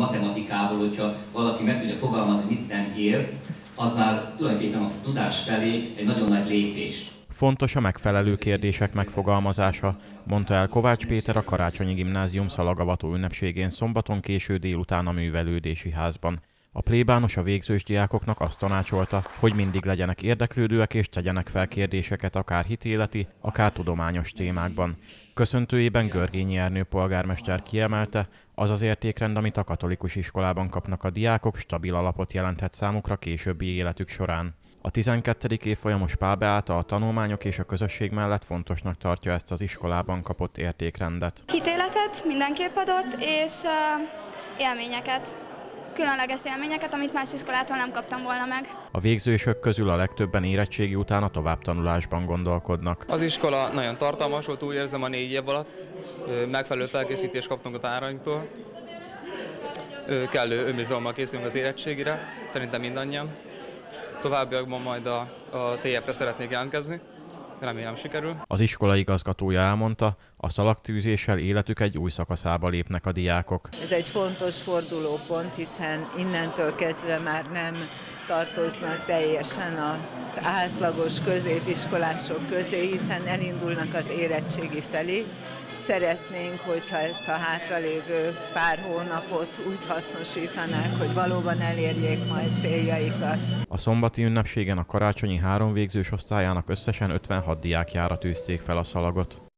matematikából, hogyha valaki meg tudja fogalmazni, mit nem ért, az már tulajdonképpen a tudás felé egy nagyon nagy lépés. Fontos a megfelelő kérdések megfogalmazása, mondta el Kovács Péter a Karácsonyi Gimnázium szalagavató ünnepségén szombaton késő délután a művelődési házban. A plébános a végzős diákoknak azt tanácsolta, hogy mindig legyenek érdeklődőek és tegyenek fel kérdéseket akár hitéleti, akár tudományos témákban. Köszöntőjében Görgényi Ernő polgármester kiemelte, az az értékrend, amit a katolikus iskolában kapnak a diákok, stabil alapot jelenthet számukra későbbi életük során. A 12. évfolyamos Pálbeáta a tanulmányok és a közösség mellett fontosnak tartja ezt az iskolában kapott értékrendet. Hitéletet mindenképp adott, és uh, élményeket különleges élményeket, amit más iskolától nem kaptam volna meg. A végzősök közül a legtöbben érettségi után a továbbtanulásban gondolkodnak. Az iskola nagyon tartalmas volt, úgy érzem a négy év alatt. Megfelelő felkészítést kaptunk a tanárainktól. Kellő önbizalommal készülünk az érettségire, szerintem mindannyian. Továbbiakban majd a, a TF-re szeretnék jelentkezni. Remélem sikerül. Az iskola igazgatója elmondta, a szalagtűzéssel életük egy új szakaszába lépnek a diákok. Ez egy fontos fordulópont, hiszen innentől kezdve már nem tartoznak teljesen az átlagos középiskolások közé, hiszen elindulnak az érettségi felé, szeretnénk, hogyha ezt a hátralévő pár hónapot úgy hasznosítanák, hogy valóban elérjék majd céljaikat. A szombati ünnepségen a karácsonyi három végzős osztályának összesen 56 diákjára tűzték fel a szalagot.